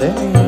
de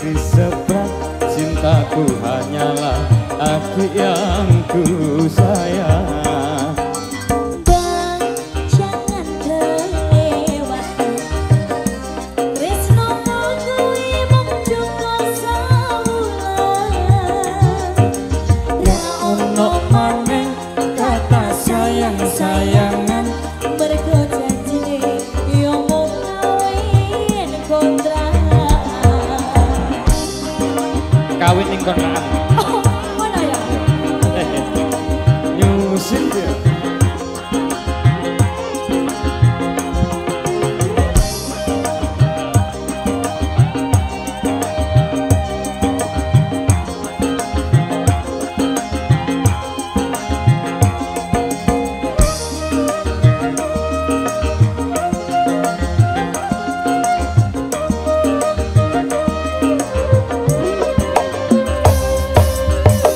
di seberang. Cintaku hanyalah aku yang ku sayang. kawin ning konakan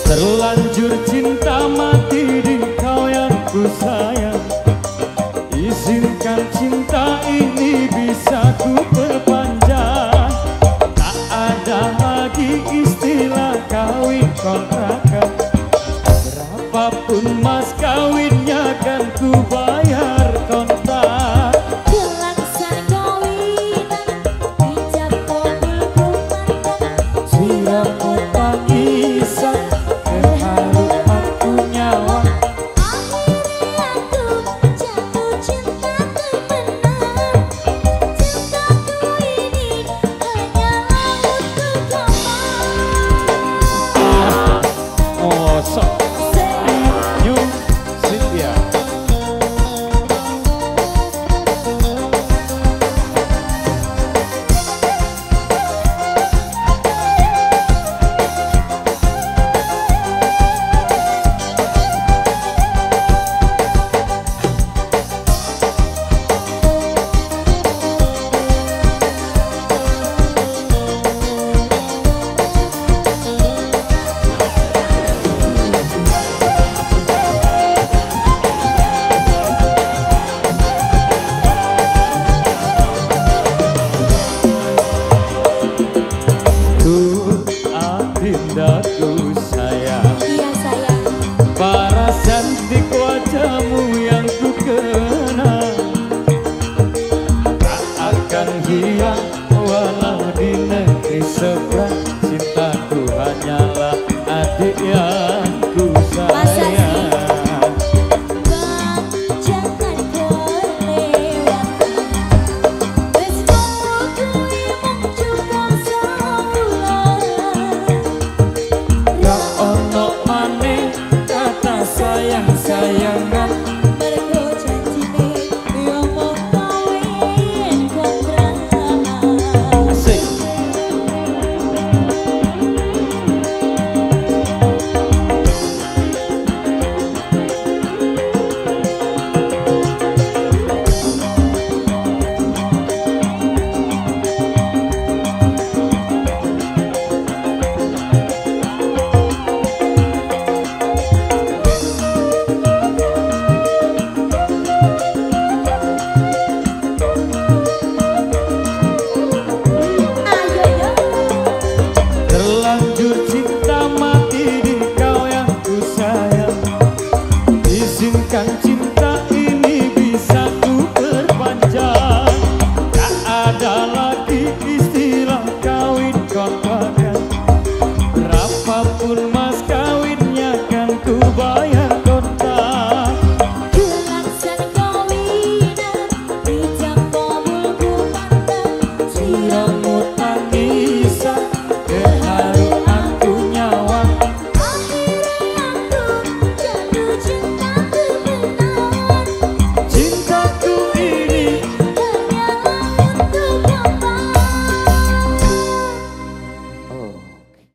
Terlanjur cinta. wajahmu yang ku kenal. Tak akan hilang walau di negeri seberang Cintaku hanyalah adik yang